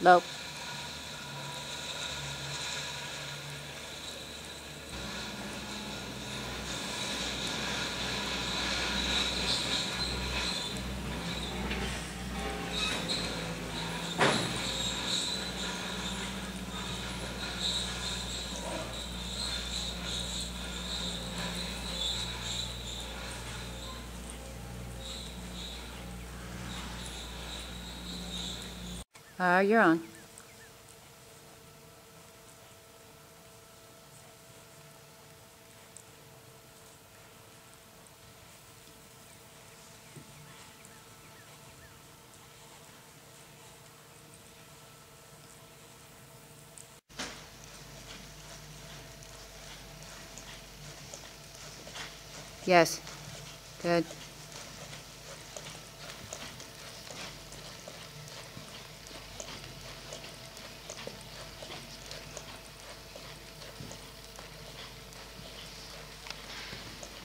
Low. Uh, you're on. Yes. Good.